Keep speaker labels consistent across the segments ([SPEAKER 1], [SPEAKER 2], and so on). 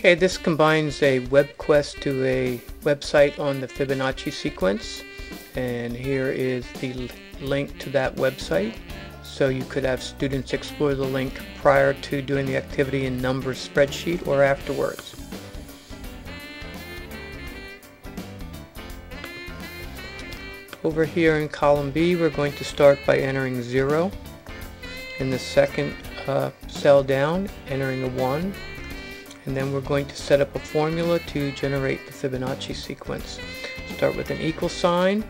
[SPEAKER 1] Okay, this combines a web quest to a website on the Fibonacci sequence and here is the link to that website. So you could have students explore the link prior to doing the activity in numbers spreadsheet or afterwards. Over here in column B we're going to start by entering 0 in the second uh, cell down entering a 1 and then we're going to set up a formula to generate the Fibonacci sequence. Start with an equal sign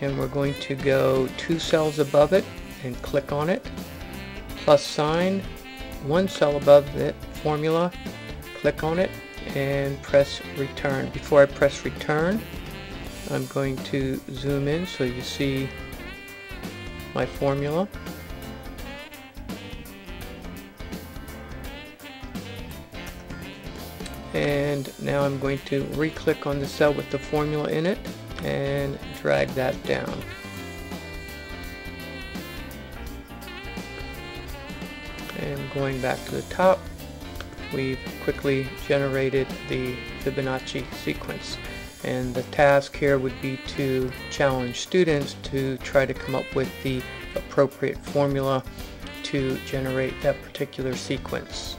[SPEAKER 1] and we're going to go two cells above it and click on it. Plus sign one cell above the formula click on it and press return. Before I press return I'm going to zoom in so you see my formula and now I'm going to re-click on the cell with the formula in it and drag that down. And going back to the top, we've quickly generated the Fibonacci sequence. And the task here would be to challenge students to try to come up with the appropriate formula to generate that particular sequence.